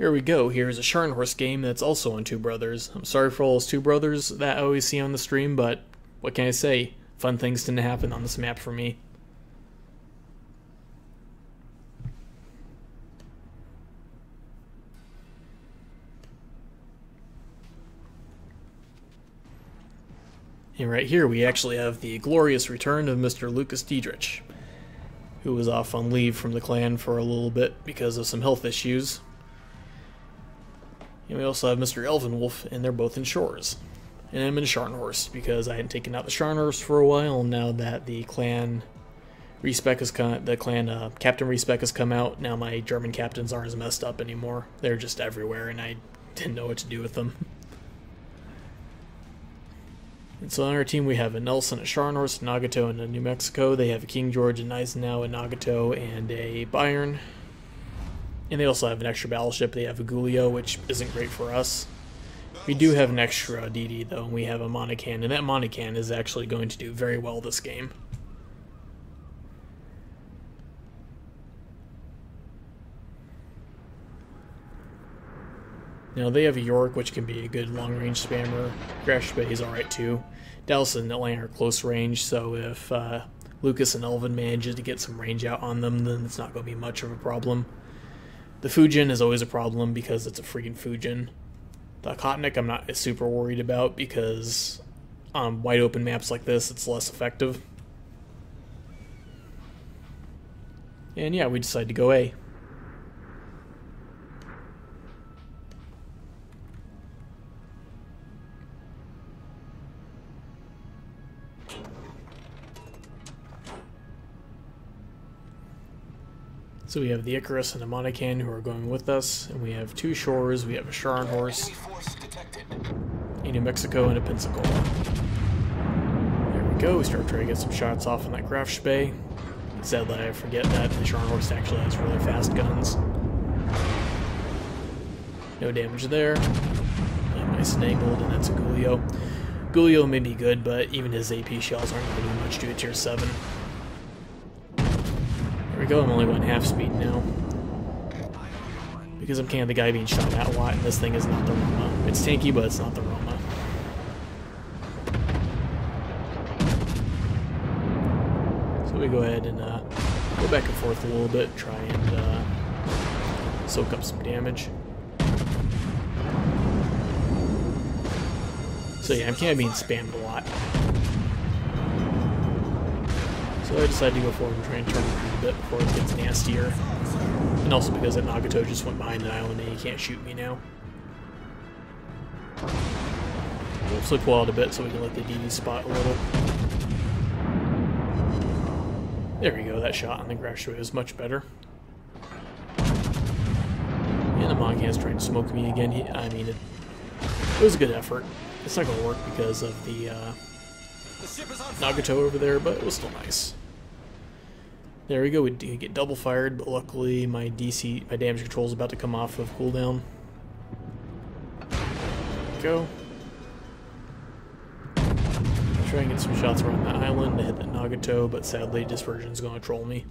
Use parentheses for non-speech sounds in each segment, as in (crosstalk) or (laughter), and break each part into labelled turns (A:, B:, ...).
A: Here we go. Here's a Scharnhorst game that's also on Two Brothers. I'm sorry for all those Two Brothers that I always see on the stream, but what can I say? Fun things to happen on this map for me. And right here we actually have the glorious return of Mr. Lukas Dietrich, who was off on leave from the clan for a little bit because of some health issues. And we also have Mr. Elvenwolf, and they're both in Schors. And I'm in Scharnhorst because I hadn't taken out the Scharnhorst for a while. Now that the clan respec has come, the clan uh, captain respec has come out. Now my German captains aren't as messed up anymore. They're just everywhere, and I didn't know what to do with them. (laughs) And so on our team we have a Nelson, a Scharnhorst, Nagato, and a New Mexico. They have a King George, a Gneisenau, a Nagato, and a Bayern. And they also have an extra battleship. They have a Giulio, which isn't great for us. We do have an extra DD though, and we have a Monaghan, and that Monaghan is actually going to do very well this game. Now they have a York, which can be a good long-range spammer. Graf Spee is alright too. Dallas and Atlanta are close range, so if uh, Lukas and Elven manages to get some range out on them, then it's not going to be much of a problem. The Fujin is always a problem because it's a freaking Fujin. The Kotnik I'm not super worried about because on wide open maps like this it's less effective. And yeah, we decided to go A. So we have the Icarus and the Monaghan who are going with us, and we have two Schors. We have a Scharnhorst, a New Mexico, and a Pensacola. There we go. We start trying to get some shots off on that Graf Spee. Sadly, I forget that the Scharnhorst actually has really fast guns. No damage there. And nice and angled, and that's a Giulio. Giulio may be good, but even his AP shells aren't going to do much to a tier 7 we go, I'm only going half speed now. Because I'm kind of the guy being shot at a lot, and this thing is not the Roma. It's tanky, but it's not the Roma. So we go ahead and uh, go back and forth a little bit, try and uh, soak up some damage. So yeah, I'm kind of being spammed a lot. So I decided to go forward and try and turn a bit before it gets nastier. And also because that Nagato just went behind the island and he can't shoot me now. We'll pull out a bit so we can let the DD spot a little. There we go, that shot on the Graf Spee is much better. And the Monk trying to smoke me again. He, I mean, it, it was a good effort. It's not going to work because of the uh, Nagato over there, but it was still nice. There we go, we get double fired, but luckily my DC, my damage control is about to come off of cooldown. Go. Try and get some shots around that island to hit that Nagato, but sadly Dispersion's gonna troll me.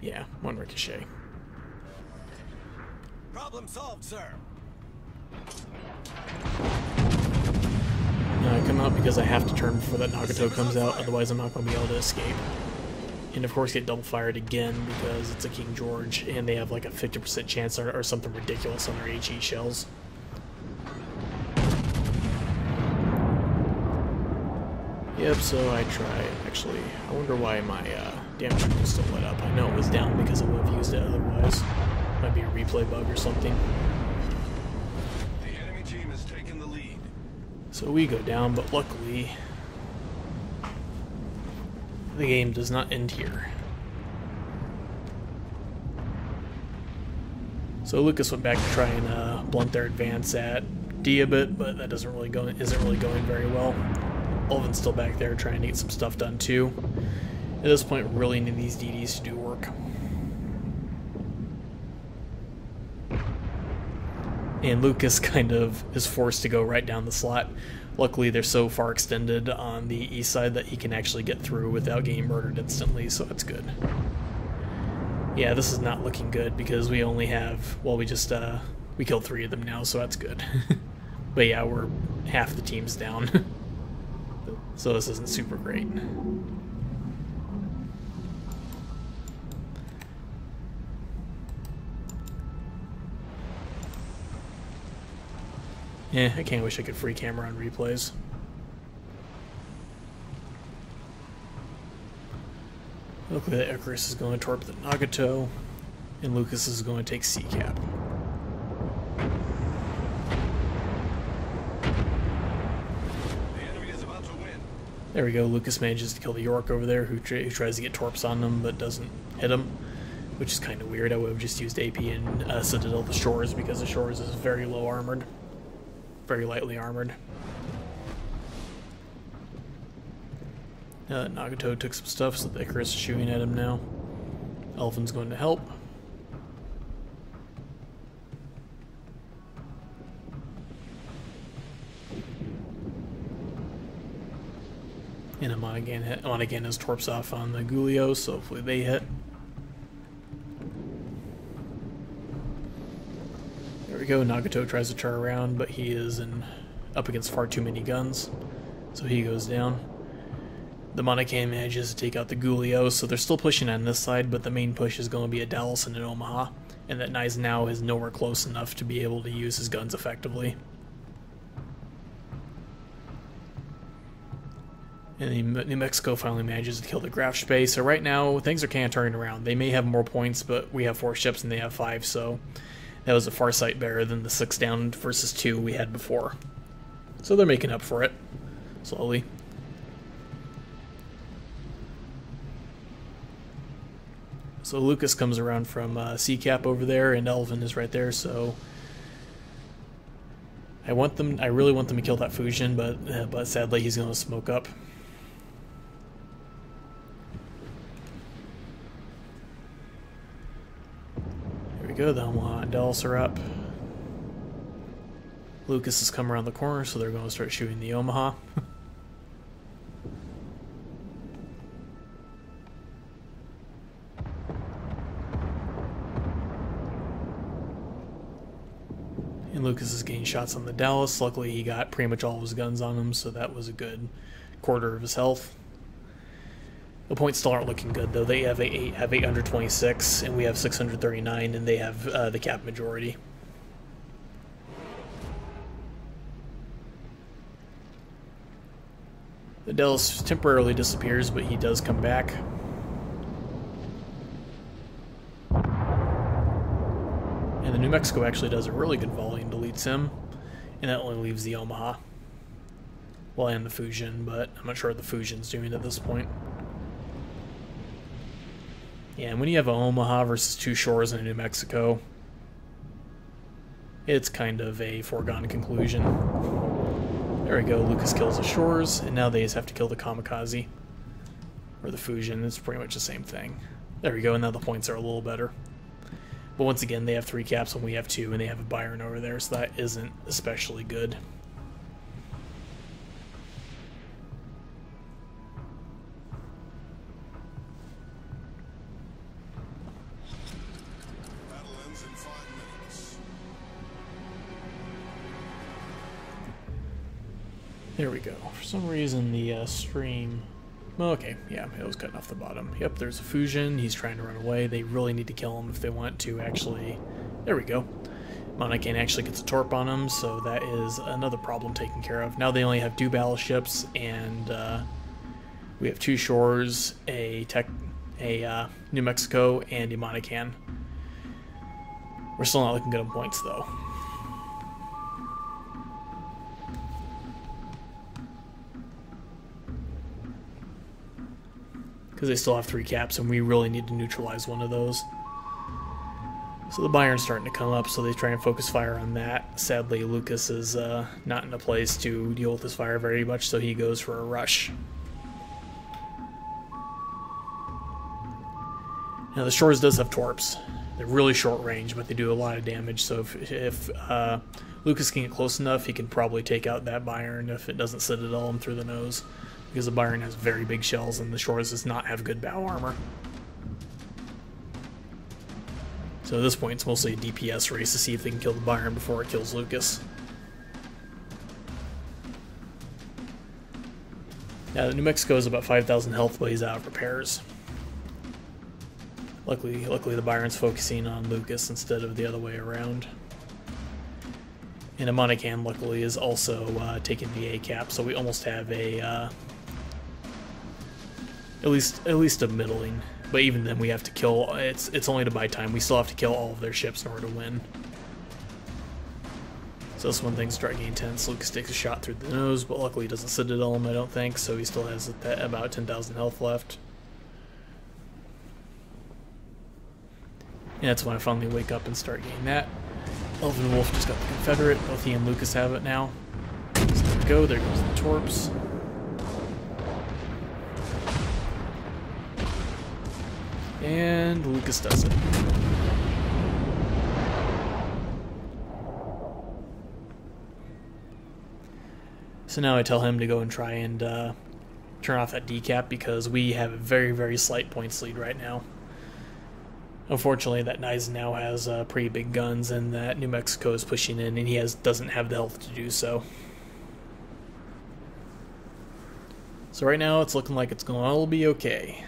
A: Yeah, one ricochet. Problem solved, sir. I come out because I have to turn before that Nagato comes out, otherwise I'm not going to be able to escape. And of course get double fired again because it's a King George and they have like a 50% chance or, or something ridiculous on their HE shells. Yep, so I try. Actually, I wonder why my uh, damage was still lit up. I know it was down because I would have used it otherwise. Might be a replay bug or something. So we go down, but luckily the game does not end here. So Lukas went back to try and uh, blunt their advance at D a bit, but that doesn't really go isn't really going very well. Elven's still back there trying to get some stuff done too. At this point, really need these DDs to do work. And Lukas (laughs) kind of is forced to go right down the slot. Luckily, they're so far extended on the east side that he can actually get through without getting murdered instantly, so that's good. Yeah, this is not looking good because we only have, well, we just, uh, we killed three of them now, so that's good. (laughs) but yeah, we're half the team's down. (laughs) so this isn't super great. Yeah, I can't wish I could free camera on replays. Luckily the Icarus is going to torp the Nagato, and Lukas is going to take C-Cap. There we go, Lukas manages to kill the York over there, who, who tries to get torps on them, but doesn't hit him, which is kind of weird. I would have just used AP and uh, Citadel the Schors, because the Schors is very low armored. Very lightly armored. Uh, Nagato took some stuff, so the Icarus is shooting at him now. Elven's going to help. And Amon hit. Amon has torps off on the Giulio, so hopefully they hit. There we go. Nagato tries to turn around, but he is in up against far too many guns, so he goes down. The Monaghan manages to take out the Giulio, so they're still pushing on this side, but the main push is going to be at Dallas and at Omaha, and that Gneisenau is nowhere close enough to be able to use his guns effectively. And the New Mexico finally manages to kill the Graf Spee. So right now, things are kind of turning around. They may have more points, but we have four ships and they have five, so that was a far sight better than the six down versus two we had before. So they're making up for it, slowly. So Lukas comes around from uh, C-Cap over there, and Elven is right there, so... I want them. I really want them to kill that Fujin, but uh, but sadly he's going to smoke up. Go. The Omaha and are up. Lukas has come around the corner, so they're going to start shooting the Omaha. (laughs) And Lukas is getting shots on the Dallas. Luckily, he got pretty much all of his guns on him, so that was a good quarter of his health. The points still aren't looking good, though. They have eight, have 826, and we have 639, and they have uh, the cap majority. The Dallas temporarily disappears, but he does come back. And the New Mexico actually does a really good volley and deletes him. And that only leaves the Omaha. Well, and the Fujin, but I'm not sure what the Fujin's doing at this point. Yeah, and when you have a Omaha versus two Schors in New Mexico, it's kind of a foregone conclusion. There we go, Lukas kills the Schors, and now they just have to kill the Kamikaze. Or the Fujin, it's pretty much the same thing. There we go, and now the points are a little better. But once again, they have three caps and we have two, and they have a Bayern over there, so that isn't especially good. There we go. For some reason, the uh, stream Okay, yeah, it was cutting off the bottom. Yep, there's a Fujin. He's trying to run away. They really need to kill him if they want to actually... There we go. Monaghan actually gets a torp on him, so that is another problem taken care of. Now they only have two battleships, and uh, we have two Schors, a tech, a uh, New Mexico, and a Monaghan. We're still not looking good on points, though. Because they still have three caps, and we really need to neutralize one of those. So the Bayern's starting to come up, so they try and focus fire on that. Sadly, Lukas is uh, not in a place to deal with this fire very much, so he goes for a rush. Now the Schors does have torps. They're really short range, but they do a lot of damage, so if, if uh, Lukas can get close enough, he can probably take out that Bayern if it doesn't citadel him through the nose because the Bayern has very big shells and the Schors does not have good bow armor. So at this point, it's mostly a DPS race to see if they can kill the Bayern before it kills Lukas. Now, the New Mexico is about 5,000 health, but he's out of repairs. Luckily, luckily the Bayern's focusing on Lukas instead of the other way around. And Amonican, luckily, is also uh, taking the A cap, so we almost have a uh, at least at least a middling. But even then, we have to kill. It's it's only to buy time. We still have to kill all of their ships in order to win. So that's when things start getting tense. Lukas takes a shot through the nose, but luckily he doesn't citadel him, I don't think, so he still has about 10,000 health left. And that's when I finally wake up and start getting that. Elvenwolf just got the Confederate. Both he and Lukas have it now. So there we go. There goes the Torps. And Lukas does it. So now I tell him to go and try and uh, turn off that decap because we have a very, very slight points lead right now. Unfortunately, that Gneisenau has uh, pretty big guns, and that New Mexico is pushing in, and he has doesn't have the health to do so. So right now, it's looking like it's going to be okay.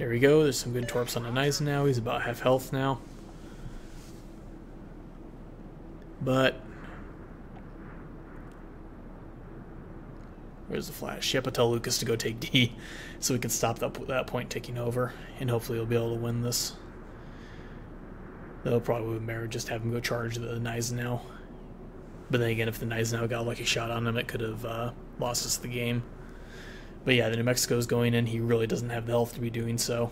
A: There we go. There's some good torps on the now. He's about half health now. But Where's the flash? Yep, I tell Lukas to go take D (laughs) so we can stop that, that point ticking over, and hopefully he'll be able to win this. Though probably better just have him go charge the Gneisenau. But then again, if the Gneisenau got a lucky shot on him, it could have uh, lost us the game. But yeah, the New Mexico's going in. He really doesn't have the health to be doing so.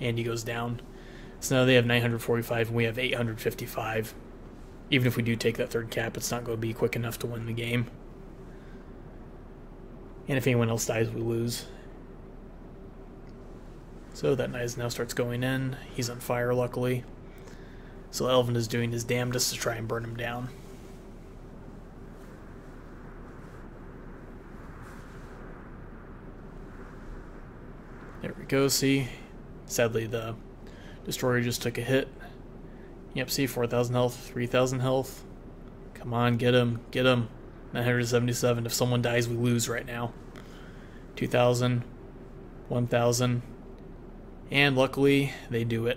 A: And he goes down. So now they have 945 and we have 855. Even if we do take that third cap, it's not going to be quick enough to win the game. And if anyone else dies, we lose. So that Gneisenau starts going in. He's on fire, luckily. So Elven is doing his damnedest to try and burn him down. There we go, see? Sadly, the Destroyer just took a hit. Yep, see, 4,000 health, 3,000 health. Come on, get him, get him. 977. If someone dies, we lose right now. 2,000, 1,000. And luckily, they do it.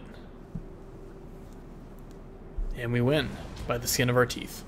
A: And we win by the skin of our teeth.